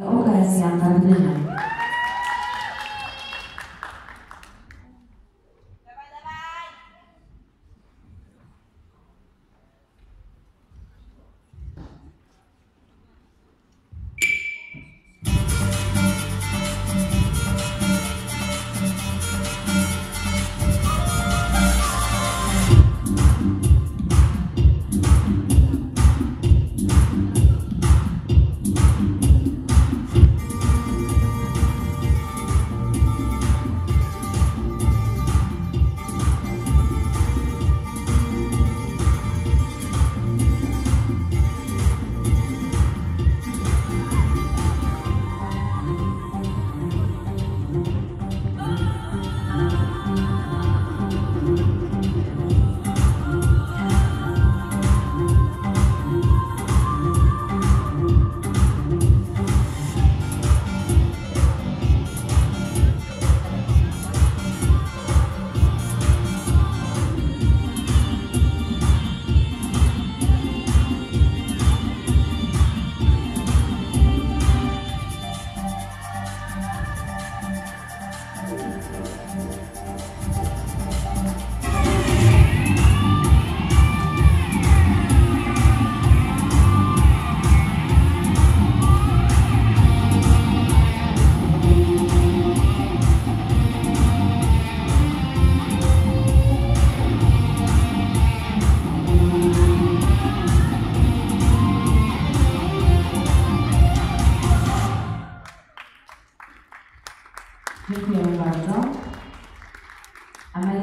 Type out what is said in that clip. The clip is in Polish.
Okres Jan Wardnyna. Dziękujemy bardzo. Amelia